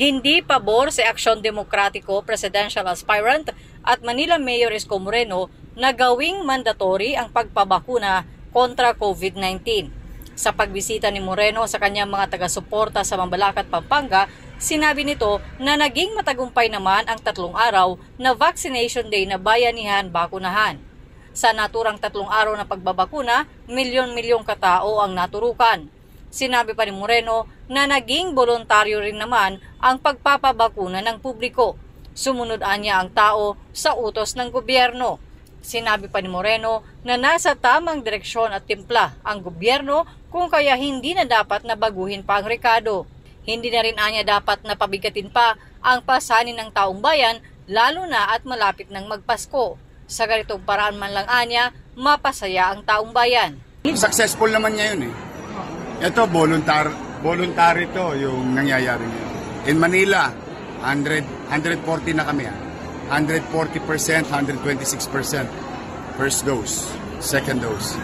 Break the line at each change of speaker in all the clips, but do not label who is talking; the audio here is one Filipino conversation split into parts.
Hindi pabor si Aksyon Demokratiko Presidential Aspirant at Manila Mayor Isko Moreno na gawing mandatory ang pagpabakuna kontra COVID-19. Sa pagbisita ni Moreno sa kanyang mga taga-suporta sa Mambalaka at Pampanga, sinabi nito na naging matagumpay naman ang tatlong araw na vaccination day na bayanihan bakunahan. Sa naturang tatlong araw na pagbabakuna, milyon-milyong katao ang naturukan. Sinabi pa ni Moreno na naging voluntaryo rin naman ang pagpapabakuna ng publiko. Sumunod niya ang tao sa utos ng gobyerno. Sinabi pa ni Moreno na nasa tamang direksyon at timpla ang gobyerno kung kaya hindi na dapat na baguhin pa ang rekado. Hindi na rin anya dapat na pabigatin pa ang pasanin ng taong bayan lalo na at malapit ng magpasko. Sa ganitong paraan man lang anya, mapasaya ang taong bayan.
Successful naman ngayon eh. Ito, voluntar, voluntary to yung nangyayari ngayon. In Manila, 100, 140 na kami. ah. 140%, 126% first dose, second dose.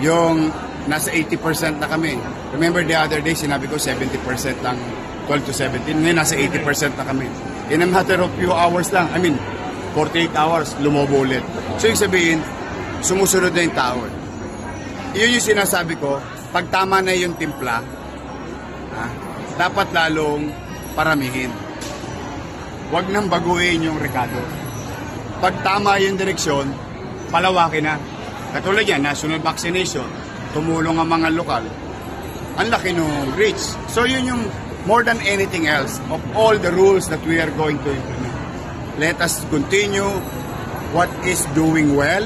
Yung nasa 80% na kami. Remember the other day, sinabi ko 70% lang, 12 to 17. Ngayon, nasa 80% na kami. In a matter of few hours lang, I mean, 48 hours, lumobo ulit. So, yung sabihin, sumusunod na yung eh. Yun yung sinasabi ko, pag tama na yung timpla, ah, dapat lalong paramihin. Huwag nang baguhin yung rekado. Pag tama yung direksyon, palawakin na. Katulad yan, national vaccination, tumulong ang mga lokal. Ang laki nung reach. So yun yung more than anything else of all the rules that we are going to implement. Let us continue what is doing well.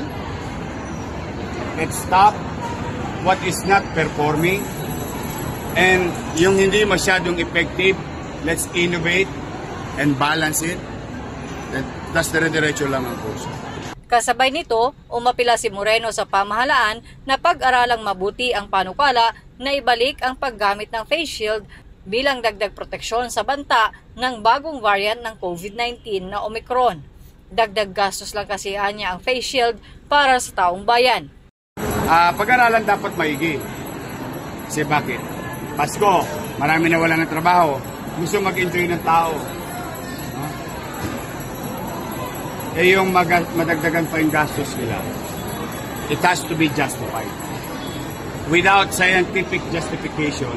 Let's stop what is not performing. And yung hindi masyadong effective, let's innovate and balance it. That's dire-diretso lang ang kurso.
Kasabay nito, umapila si Moreno sa pamahalaan na pag-aralang mabuti ang panukala na ibalik ang paggamit ng face shield bilang dagdag proteksyon sa banta ng bagong variant ng COVID-19 na Omicron. Dagdag gastos lang kasi niya ang face shield para sa taong bayan.
Ah, pag-aralan dapat maigi. Kasi bakit? Pasko, marami na wala ng trabaho. Gusto mag-enjoy ng tao. No? Eh yung mag- madagdagan pa yung gastos nila, it has to be justified. Without scientific justification,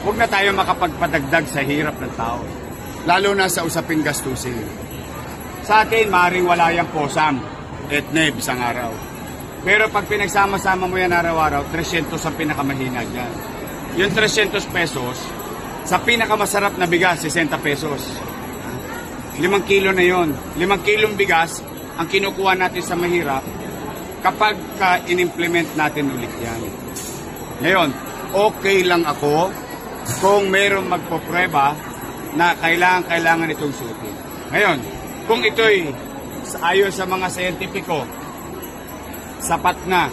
huwag na tayo makapagpadagdag sa hirap ng tao. Lalo na sa usaping gastusin. Sa atin, maaaring wala yung posam at neb isang araw. Pero pag pinagsama-sama mo yan araw-araw, 300 ang pinakamahina dyan. Yung 300 pesos, sa pinakamasarap na bigas, 60 pesos. Limang kilo na yon. Limang kilong bigas ang kinukuha natin sa mahirap kapag ka in-implement natin ulit yan. Ngayon, okay lang ako kung mayroong magpoprueba na kailangan-kailangan itong suotin. Ngayon, kung ito'y ayon sa mga scientifico, sapat na,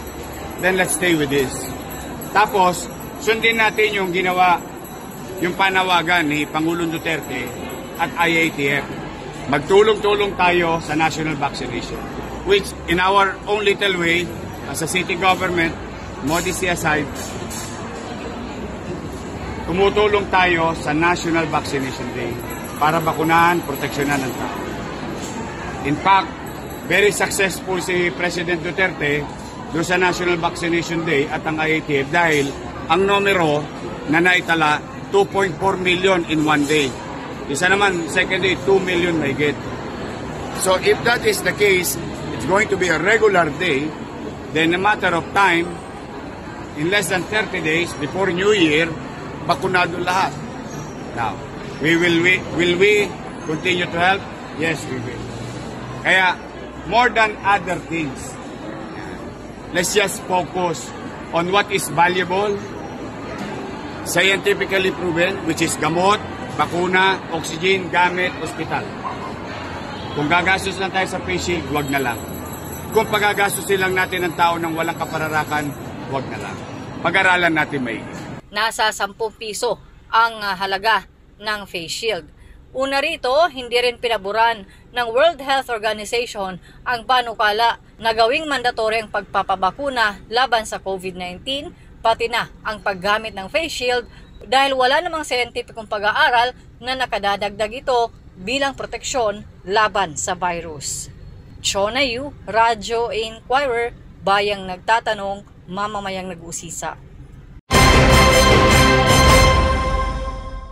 then let's stay with this. Tapos, sundin natin yung ginawa, yung panawagan ni Pangulong Duterte at IATF. Magtulong-tulong tayo sa national vaccination. Which, in our own little way, as a city government, modesty aside, tumutulong tayo sa National Vaccination Day para bakunahan, proteksyonan ng tao. In fact, very successful si President Duterte doon sa National Vaccination Day at ang IATF dahil ang numero na naitala 2.4 million in one day. Isa naman, second day, 2 million may get. So if that is the case, it's going to be a regular day, then a matter of time, in less than 30 days before New Year, bakunado lahat. Now, we will we, will we continue to help? Yes, we will. Kaya, more than other things, let's just focus on what is valuable, scientifically proven, which is gamot, bakuna, oxygen, gamit, hospital. Kung gagastos lang tayo sa shield, wag na lang. Kung pagagastosin lang natin ng tao ng walang kapararakan, wag na lang. Pag-aralan natin maigi.
Nasa 10 piso ang ah, halaga ng face shield. Una rito, hindi rin pinaboran ng World Health Organization ang panukala na gawing mandatory ang pagpapabakuna laban sa COVID-19 pati na ang paggamit ng face shield dahil wala namang scientificong pag-aaral na nakadadagdag ito bilang proteksyon laban sa virus. Chona Yu, Radyo Inquirer, Bayang Nagtatanong, Mamamayang Nag-usisa.